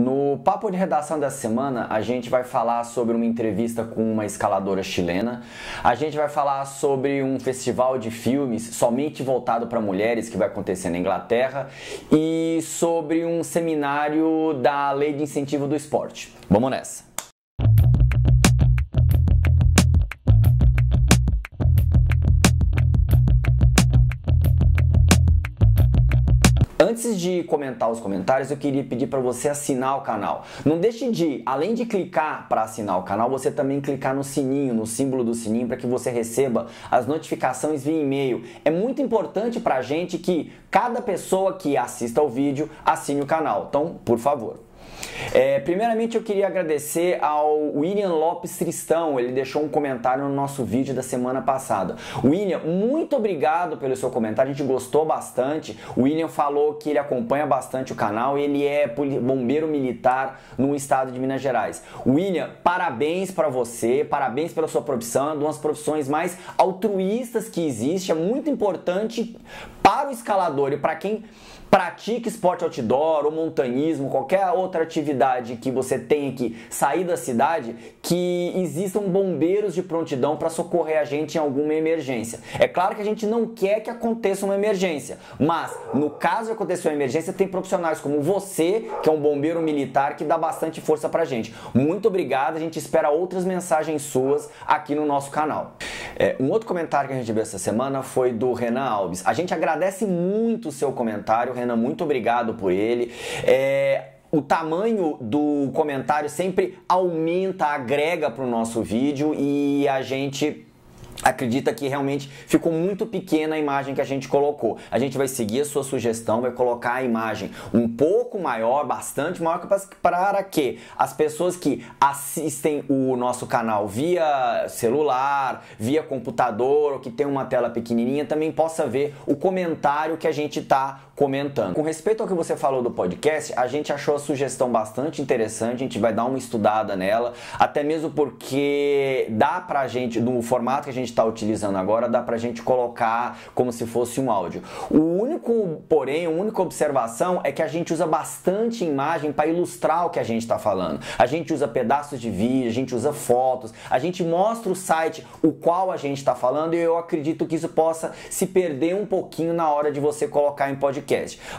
No papo de redação dessa semana, a gente vai falar sobre uma entrevista com uma escaladora chilena. A gente vai falar sobre um festival de filmes somente voltado para mulheres que vai acontecer na Inglaterra e sobre um seminário da Lei de Incentivo do Esporte. Vamos nessa. Antes de comentar os comentários, eu queria pedir para você assinar o canal. Não deixe de, além de clicar para assinar o canal, você também clicar no sininho, no símbolo do sininho, para que você receba as notificações via e-mail. É muito importante para a gente que cada pessoa que assista ao vídeo assine o canal. Então, por favor. É, primeiramente eu queria agradecer ao William Lopes Tristão, ele deixou um comentário no nosso vídeo da semana passada. William, muito obrigado pelo seu comentário, a gente gostou bastante. O William falou que ele acompanha bastante o canal ele é bombeiro militar no estado de Minas Gerais. William, parabéns para você, parabéns pela sua profissão, é uma das profissões mais altruístas que existe, é muito importante para o escalador e para quem pratica esporte outdoor ou montanhismo, qualquer outra atividade que você tenha que sair da cidade, que existam bombeiros de prontidão para socorrer a gente em alguma emergência. É claro que a gente não quer que aconteça uma emergência, mas no caso de acontecer uma emergência, tem profissionais como você, que é um bombeiro militar, que dá bastante força pra gente. Muito obrigado, a gente espera outras mensagens suas aqui no nosso canal. É, um outro comentário que a gente viu essa semana foi do Renan Alves. A gente agradece muito o seu comentário, Renan, muito obrigado por ele. É, o tamanho do comentário sempre aumenta, agrega para o nosso vídeo e a gente acredita que realmente ficou muito pequena a imagem que a gente colocou. A gente vai seguir a sua sugestão, vai colocar a imagem um pouco maior, bastante maior, para que as pessoas que assistem o nosso canal via celular, via computador, ou que tem uma tela pequenininha, também possa ver o comentário que a gente está comentando. Com respeito ao que você falou do podcast, a gente achou a sugestão bastante interessante, a gente vai dar uma estudada nela, até mesmo porque dá pra gente, no formato que a gente está utilizando agora, dá pra gente colocar como se fosse um áudio. O único, porém, a única observação é que a gente usa bastante imagem para ilustrar o que a gente está falando. A gente usa pedaços de vídeo, a gente usa fotos, a gente mostra o site o qual a gente está falando e eu acredito que isso possa se perder um pouquinho na hora de você colocar em podcast.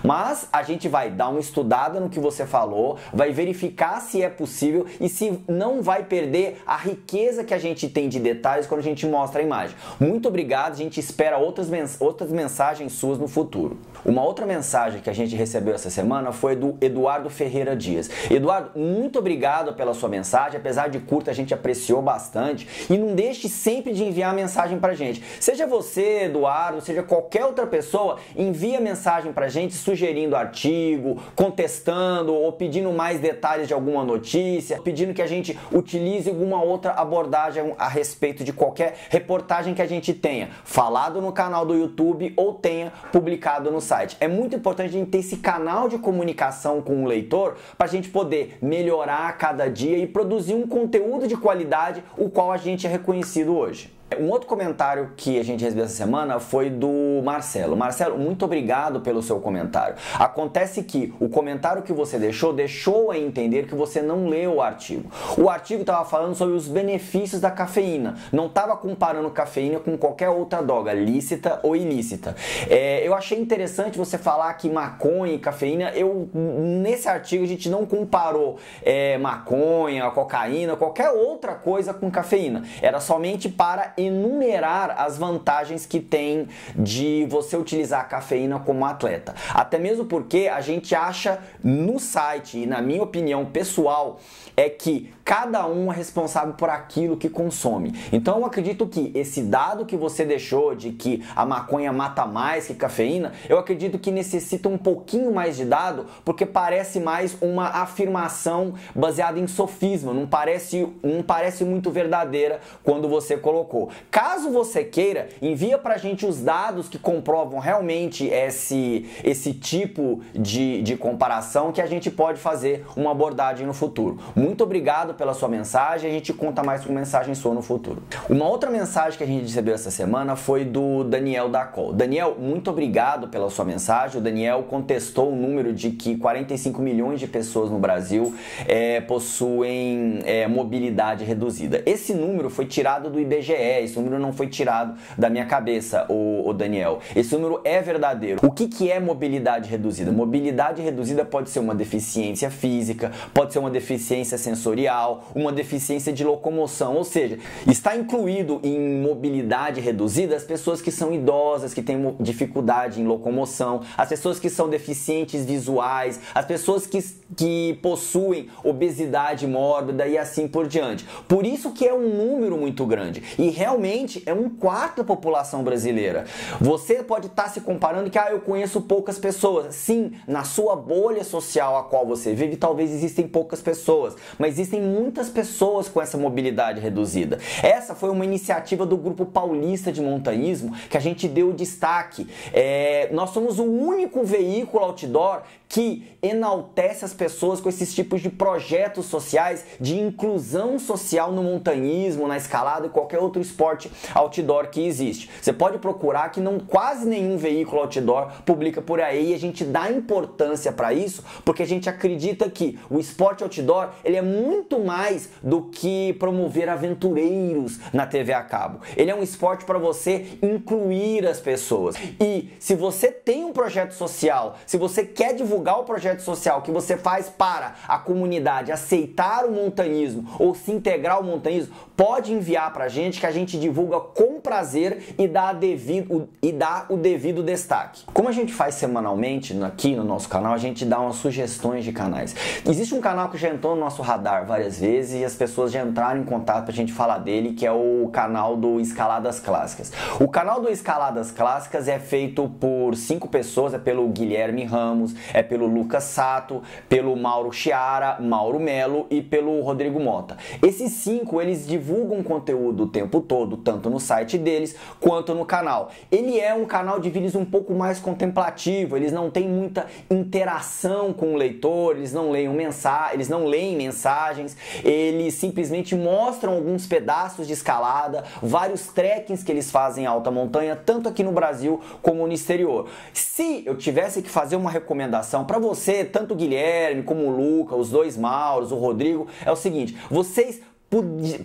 Mas a gente vai dar uma estudada no que você falou, vai verificar se é possível e se não vai perder a riqueza que a gente tem de detalhes quando a gente mostra a imagem. Muito obrigado, a gente espera outras, mens outras mensagens suas no futuro. Uma outra mensagem que a gente recebeu essa semana foi do Eduardo Ferreira Dias. Eduardo, muito obrigado pela sua mensagem, apesar de curta, a gente apreciou bastante e não deixe sempre de enviar mensagem pra gente. Seja você, Eduardo, seja qualquer outra pessoa, envia mensagem pra gente sugerindo artigo, contestando ou pedindo mais detalhes de alguma notícia, pedindo que a gente utilize alguma outra abordagem a respeito de qualquer reportagem reportagem que a gente tenha falado no canal do YouTube ou tenha publicado no site. É muito importante a gente ter esse canal de comunicação com o leitor para a gente poder melhorar a cada dia e produzir um conteúdo de qualidade, o qual a gente é reconhecido hoje. Um outro comentário que a gente recebeu essa semana foi do Marcelo. Marcelo, muito obrigado pelo seu comentário. Acontece que o comentário que você deixou deixou a entender que você não leu o artigo. O artigo estava falando sobre os benefícios da cafeína, não estava comparando cafeína com qualquer outra droga, lícita ou ilícita. É, eu achei interessante você falar que maconha e cafeína, eu nesse artigo a gente não comparou é, maconha, cocaína, qualquer outra coisa com cafeína. Era somente para enumerar as vantagens que tem de você utilizar a cafeína como atleta. Até mesmo porque a gente acha no site, e na minha opinião pessoal, é que cada um é responsável por aquilo que consome. Então eu acredito que esse dado que você deixou de que a maconha mata mais que cafeína, eu acredito que necessita um pouquinho mais de dado, porque parece mais uma afirmação baseada em sofisma, não parece, não parece muito verdadeira quando você colocou. Caso você queira, envia pra gente os dados que comprovam realmente esse, esse tipo de, de comparação que a gente pode fazer uma abordagem no futuro. Muito obrigado pela sua mensagem, a gente conta mais com mensagem sua no futuro. Uma outra mensagem que a gente recebeu essa semana foi do Daniel Dacol. Daniel, muito obrigado pela sua mensagem. O Daniel contestou o número de que 45 milhões de pessoas no Brasil é, possuem é, mobilidade reduzida. Esse número foi tirado do IBGE, esse número não foi tirado da minha cabeça, o, o Daniel. Esse número é verdadeiro. O que, que é mobilidade reduzida? Mobilidade reduzida pode ser uma deficiência física, pode ser uma deficiência sensorial, uma deficiência de locomoção, ou seja, está incluído em mobilidade reduzida as pessoas que são idosas, que têm dificuldade em locomoção, as pessoas que são deficientes visuais, as pessoas que, que possuem obesidade mórbida e assim por diante. Por isso que é um número muito grande e realmente é um quarto da população brasileira. Você pode estar se comparando que ah, eu conheço poucas pessoas. Sim, na sua bolha social a qual você vive, talvez existem poucas pessoas, mas existem muitas pessoas com essa mobilidade reduzida. Essa foi uma iniciativa do grupo paulista de montanhismo que a gente deu destaque. É, nós somos o único veículo outdoor que enaltece as pessoas com esses tipos de projetos sociais de inclusão social no montanhismo, na escalada e qualquer outro esporte outdoor que existe. Você pode procurar que não quase nenhum veículo outdoor publica por aí e a gente dá importância para isso porque a gente acredita que o esporte outdoor ele é muito mais do que promover aventureiros na TV a cabo. Ele é um esporte para você incluir as pessoas. E se você tem um projeto social, se você quer divulgar o projeto social que você faz para a comunidade aceitar o montanismo ou se integrar ao montanismo, pode enviar para a gente que a gente divulga com prazer e dá, devido, e dá o devido destaque. Como a gente faz semanalmente aqui no nosso canal, a gente dá umas sugestões de canais. Existe um canal que já entrou no nosso radar várias vezes e as pessoas já entraram em contato para a gente falar dele, que é o canal do Escaladas Clássicas. O canal do Escaladas Clássicas é feito por cinco pessoas, é pelo Guilherme Ramos, é pelo Lucas Sato, pelo Mauro Chiara, Mauro Melo e pelo Rodrigo Mota. Esses cinco, eles divulgam conteúdo o tempo todo, tanto no site deles quanto no canal. Ele é um canal de vídeos um pouco mais contemplativo, eles não têm muita interação com o leitor, eles não leem mensagens, eles não leem mensagens, eles simplesmente mostram alguns pedaços de escalada, vários trekkings que eles fazem em alta montanha, tanto aqui no Brasil como no exterior. Se eu tivesse que fazer uma recomendação para você, tanto o Guilherme como o Luca, os dois Mauros, o Rodrigo, é o seguinte: vocês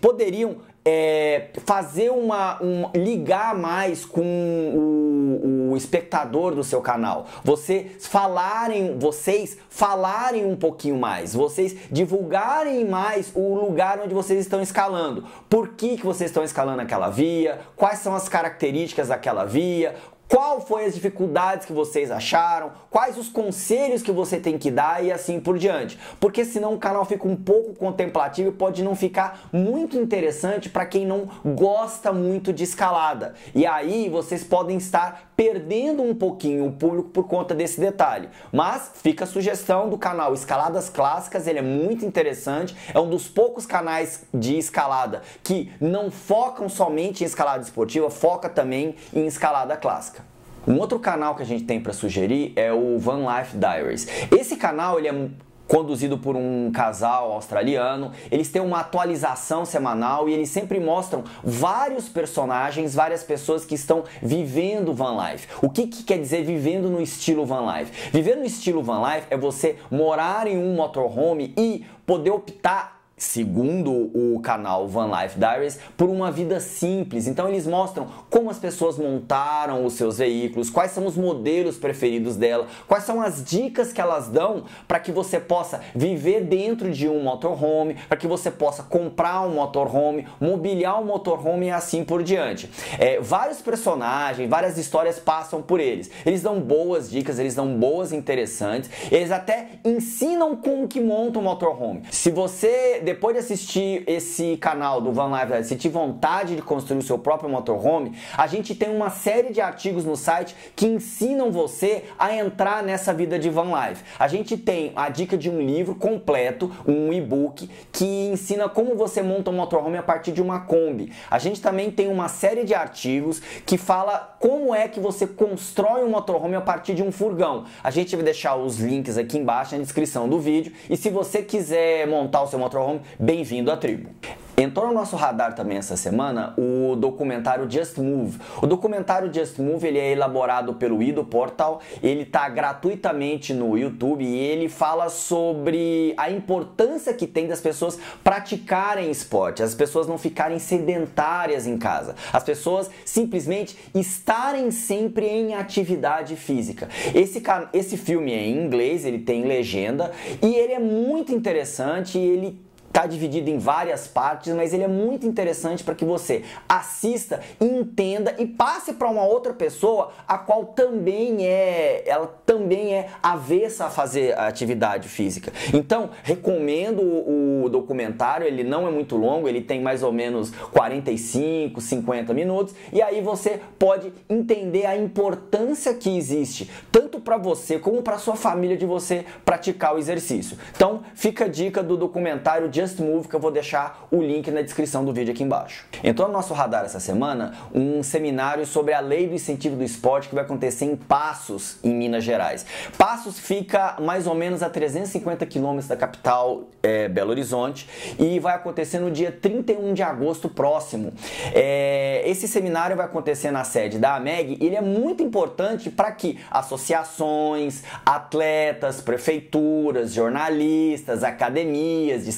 poderiam é, fazer uma, um, ligar mais com o, o, espectador do seu canal. Você falarem, vocês falarem um pouquinho mais, vocês divulgarem mais o lugar onde vocês estão escalando. Por que, que vocês estão escalando aquela via? Quais são as características daquela via? Qual foi as dificuldades que vocês acharam? Quais os conselhos que você tem que dar e assim por diante? Porque senão o canal fica um pouco contemplativo e pode não ficar muito interessante para quem não gosta muito de escalada. E aí vocês podem estar perdendo um pouquinho o público por conta desse detalhe. Mas fica a sugestão do canal Escaladas Clássicas, ele é muito interessante, é um dos poucos canais de escalada que não focam somente em escalada esportiva, foca também em escalada clássica. Um outro canal que a gente tem para sugerir é o Van Life Diaries. Esse canal ele é conduzido por um casal australiano. Eles têm uma atualização semanal e eles sempre mostram vários personagens, várias pessoas que estão vivendo van life. O que, que quer dizer vivendo no estilo van life? Viver no estilo van life é você morar em um motorhome e poder optar segundo o canal Van Life Diaries, por uma vida simples. Então eles mostram como as pessoas montaram os seus veículos, quais são os modelos preferidos dela, quais são as dicas que elas dão para que você possa viver dentro de um motorhome, para que você possa comprar um motorhome, mobiliar um motorhome e assim por diante. É, vários personagens, várias histórias passam por eles. Eles dão boas dicas, eles dão boas interessantes, eles até ensinam como que monta um motorhome. Se você depois de assistir esse canal do Van Life, sentir vontade de construir o seu próprio motorhome, a gente tem uma série de artigos no site que ensinam você a entrar nessa vida de van life. A gente tem a dica de um livro completo, um e-book que ensina como você monta um motorhome a partir de uma Kombi. A gente também tem uma série de artigos que fala como é que você constrói um motorhome a partir de um furgão. A gente vai deixar os links aqui embaixo na descrição do vídeo e se você quiser montar o seu motorhome, bem-vindo à tribo. Entrou no nosso radar também essa semana o documentário Just Move. O documentário Just Move ele é elaborado pelo Ido Portal, ele está gratuitamente no YouTube e ele fala sobre a importância que tem das pessoas praticarem esporte, as pessoas não ficarem sedentárias em casa, as pessoas simplesmente estarem sempre em atividade física. Esse, esse filme é em inglês, ele tem legenda e ele é muito interessante, ele está dividido em várias partes, mas ele é muito interessante para que você assista, entenda e passe para uma outra pessoa a qual também é, ela também é avessa a fazer a atividade física. Então, recomendo o documentário, ele não é muito longo, ele tem mais ou menos 45, 50 minutos, e aí você pode entender a importância que existe, tanto para você como para sua família de você praticar o exercício. Então, fica a dica do documentário de Just Move, que eu vou deixar o link na descrição do vídeo aqui embaixo. Entrou no nosso radar essa semana um seminário sobre a lei do incentivo do esporte que vai acontecer em Passos, em Minas Gerais. Passos fica mais ou menos a 350 quilômetros da capital é, Belo Horizonte e vai acontecer no dia 31 de agosto próximo. É, esse seminário vai acontecer na sede da AMEG e ele é muito importante para que associações, atletas, prefeituras, jornalistas, academias de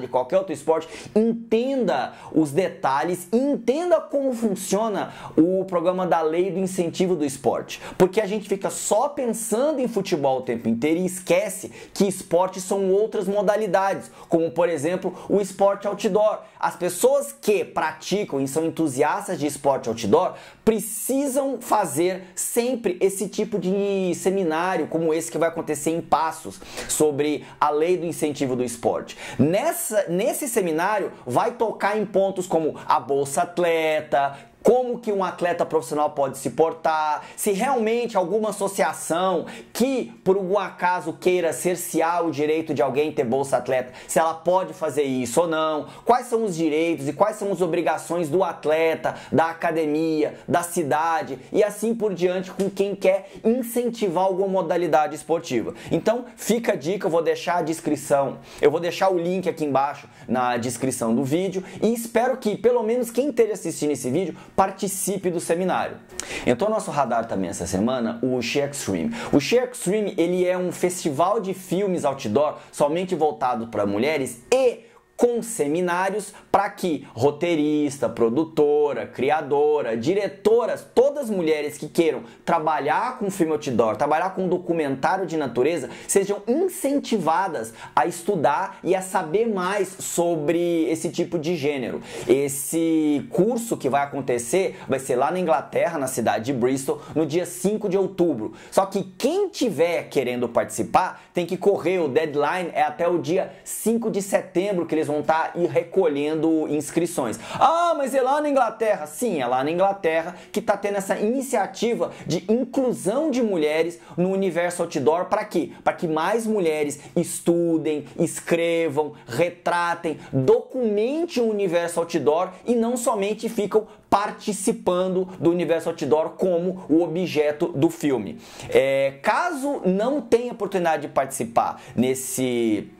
de qualquer outro esporte, entenda os detalhes, entenda como funciona o programa da lei do incentivo do esporte. Porque a gente fica só pensando em futebol o tempo inteiro e esquece que esportes são outras modalidades, como por exemplo o esporte outdoor. As pessoas que praticam e são entusiastas de esporte outdoor precisam fazer sempre esse tipo de seminário, como esse que vai acontecer em Passos, sobre a lei do incentivo do esporte. Nessa, nesse seminário vai tocar em pontos como a Bolsa Atleta, como que um atleta profissional pode se portar, se realmente alguma associação que por algum acaso queira cercear o direito de alguém ter bolsa atleta, se ela pode fazer isso ou não, quais são os direitos e quais são as obrigações do atleta, da academia, da cidade e assim por diante com quem quer incentivar alguma modalidade esportiva. Então, fica a dica, eu vou deixar a descrição, eu vou deixar o link aqui embaixo na descrição do vídeo e espero que pelo menos quem esteja assistindo esse vídeo participe do seminário. Entrou no nosso radar também essa semana o She Extreme. O She Extreme ele é um festival de filmes outdoor somente voltado para mulheres e com seminários para que roteirista, produtora, criadora, diretoras, todas mulheres que queiram trabalhar com filme outdoor, trabalhar com documentário de natureza, sejam incentivadas a estudar e a saber mais sobre esse tipo de gênero. Esse curso que vai acontecer vai ser lá na Inglaterra, na cidade de Bristol, no dia 5 de outubro. Só que quem tiver querendo participar tem que correr, o deadline é até o dia 5 de setembro que eles vão estar tá recolhendo inscrições. Ah, mas é lá na Inglaterra? Sim, é lá na Inglaterra que está tendo essa iniciativa de inclusão de mulheres no universo outdoor. Para quê? Para que mais mulheres estudem, escrevam, retratem, documentem o universo outdoor e não somente ficam participando do universo outdoor como o objeto do filme. É, caso não tenha oportunidade de participar nesse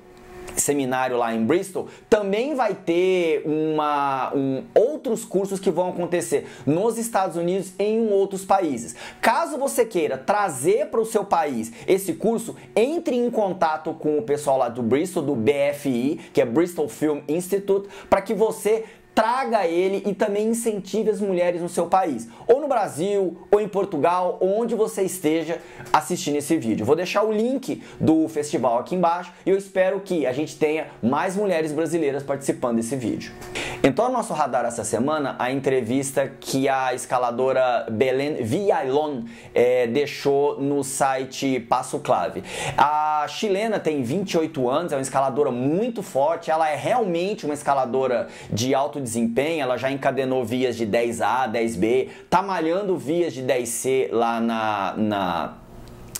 seminário lá em Bristol, também vai ter uma, um, outros cursos que vão acontecer nos Estados Unidos e em outros países. Caso você queira trazer para o seu país esse curso, entre em contato com o pessoal lá do Bristol, do BFI, que é Bristol Film Institute, para que você traga ele e também incentive as mulheres no seu país, ou no Brasil, ou em Portugal, onde você esteja assistindo esse vídeo. Vou deixar o link do festival aqui embaixo e eu espero que a gente tenha mais mulheres brasileiras participando desse vídeo. Então, no nosso radar essa semana, a entrevista que a escaladora Belen Villailon é, deixou no site Passo Clave. A chilena tem 28 anos, é uma escaladora muito forte, ela é realmente uma escaladora de alto desempenho, ela já encadenou vias de 10A, 10B, tá malhando vias de 10C lá na, na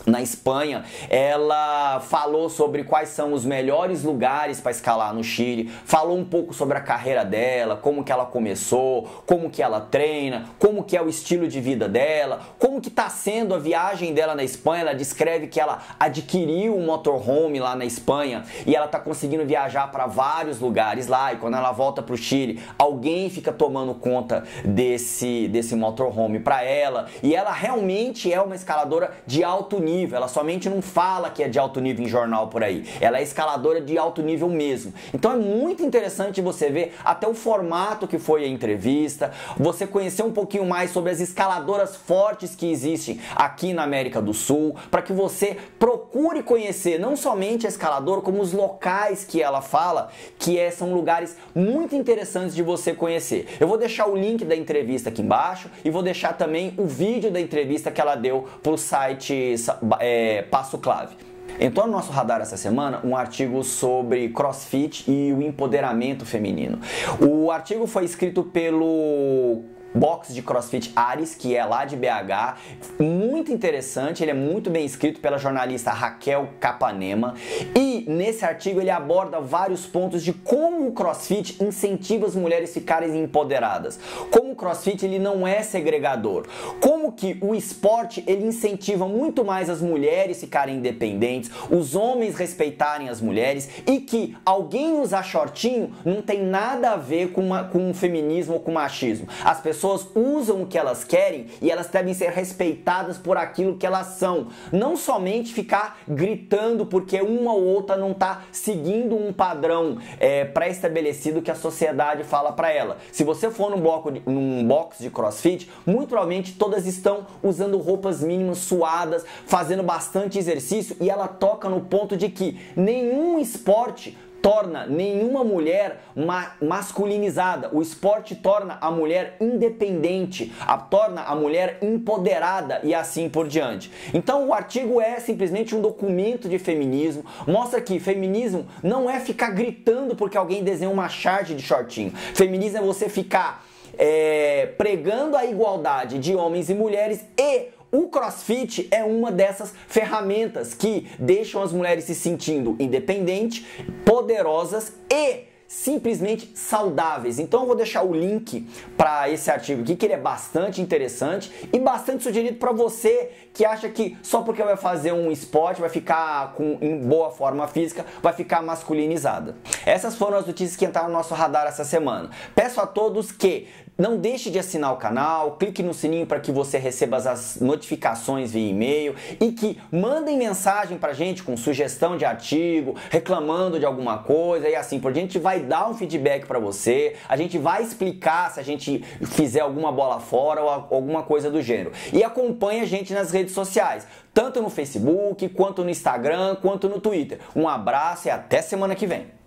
na Espanha, ela falou sobre quais são os melhores lugares para escalar no Chile, falou um pouco sobre a carreira dela, como que ela começou, como que ela treina, como que é o estilo de vida dela, como que está sendo a viagem dela na Espanha. Ela descreve que ela adquiriu um motorhome lá na Espanha e ela está conseguindo viajar para vários lugares lá. E quando ela volta para o Chile, alguém fica tomando conta desse desse motorhome para ela. E ela realmente é uma escaladora de alto nível nível, ela somente não fala que é de alto nível em jornal por aí. Ela é escaladora de alto nível mesmo. Então é muito interessante você ver até o formato que foi a entrevista, você conhecer um pouquinho mais sobre as escaladoras fortes que existem aqui na América do Sul, para que você procure conhecer não somente a escaladora, como os locais que ela fala, que é, são lugares muito interessantes de você conhecer. Eu vou deixar o link da entrevista aqui embaixo e vou deixar também o vídeo da entrevista que ela deu para o site é, Passo Clave. Entrou no nosso radar essa semana um artigo sobre crossfit e o empoderamento feminino. O artigo foi escrito pelo box de CrossFit Ares, que é lá de BH, muito interessante, ele é muito bem escrito pela jornalista Raquel Capanema. E nesse artigo ele aborda vários pontos de como o CrossFit incentiva as mulheres a ficarem empoderadas, como o CrossFit ele não é segregador, como que o esporte ele incentiva muito mais as mulheres ficarem independentes, os homens respeitarem as mulheres e que alguém usar shortinho não tem nada a ver com, uma, com o feminismo ou com machismo. As pessoas pessoas usam o que elas querem e elas devem ser respeitadas por aquilo que elas são. Não somente ficar gritando porque uma ou outra não está seguindo um padrão é, pré-estabelecido que a sociedade fala para ela. Se você for num, bloco de, num box de crossfit, muito provavelmente todas estão usando roupas mínimas suadas, fazendo bastante exercício e ela toca no ponto de que nenhum esporte torna nenhuma mulher ma masculinizada. O esporte torna a mulher independente, a torna a mulher empoderada e assim por diante. Então o artigo é simplesmente um documento de feminismo, mostra que feminismo não é ficar gritando porque alguém desenha uma charge de shortinho. Feminismo é você ficar é, pregando a igualdade de homens e mulheres e o CrossFit é uma dessas ferramentas que deixam as mulheres se sentindo independentes, poderosas e simplesmente saudáveis. Então eu vou deixar o link para esse artigo aqui, que ele é bastante interessante e bastante sugerido para você que acha que só porque vai fazer um esporte vai ficar com, em boa forma física, vai ficar masculinizada. Essas foram as notícias que entraram no nosso radar essa semana. Peço a todos que não deixe de assinar o canal, clique no sininho para que você receba as notificações via e-mail e que mandem mensagem para gente com sugestão de artigo, reclamando de alguma coisa e assim por diante. A gente vai dar um feedback para você, a gente vai explicar se a gente fizer alguma bola fora ou alguma coisa do gênero. E acompanhe a gente nas redes sociais, tanto no Facebook, quanto no Instagram, quanto no Twitter. Um abraço e até semana que vem.